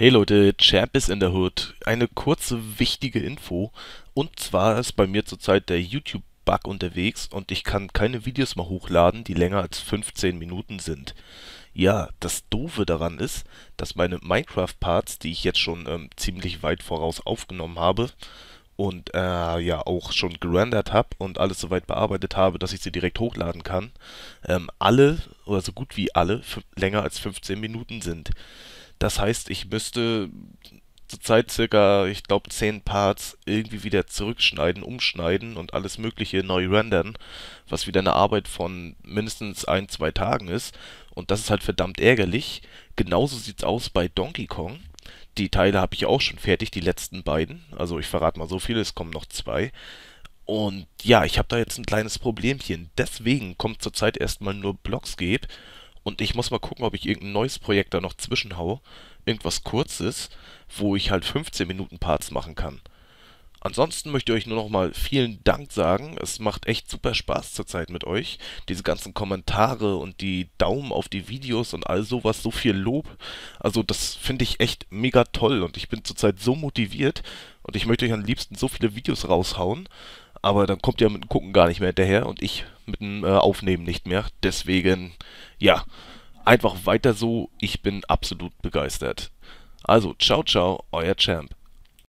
Hey Leute, Champ ist in der Hood. Eine kurze, wichtige Info. Und zwar ist bei mir zurzeit der YouTube-Bug unterwegs und ich kann keine Videos mehr hochladen, die länger als 15 Minuten sind. Ja, das Doofe daran ist, dass meine Minecraft-Parts, die ich jetzt schon ähm, ziemlich weit voraus aufgenommen habe und äh, ja auch schon gerendert habe und alles soweit bearbeitet habe, dass ich sie direkt hochladen kann, ähm, alle oder so gut wie alle länger als 15 Minuten sind. Das heißt, ich müsste zurzeit circa, ich glaube, 10 Parts irgendwie wieder zurückschneiden, umschneiden und alles Mögliche neu rendern, was wieder eine Arbeit von mindestens ein, zwei Tagen ist. Und das ist halt verdammt ärgerlich. Genauso sieht's aus bei Donkey Kong. Die Teile habe ich auch schon fertig, die letzten beiden. Also ich verrate mal so viel, es kommen noch zwei. Und ja, ich habe da jetzt ein kleines Problemchen. Deswegen kommt zurzeit erstmal nur Blockscape und ich muss mal gucken, ob ich irgendein neues Projekt da noch zwischenhaue. Irgendwas kurzes, wo ich halt 15 Minuten Parts machen kann. Ansonsten möchte ich euch nur noch mal vielen Dank sagen. Es macht echt super Spaß zurzeit mit euch. Diese ganzen Kommentare und die Daumen auf die Videos und all sowas, so viel Lob. Also das finde ich echt mega toll und ich bin zurzeit so motiviert und ich möchte euch am liebsten so viele Videos raushauen. Aber dann kommt ihr mit dem Gucken gar nicht mehr hinterher und ich mit dem äh, Aufnehmen nicht mehr. Deswegen, ja, einfach weiter so. Ich bin absolut begeistert. Also, ciao, ciao, euer Champ.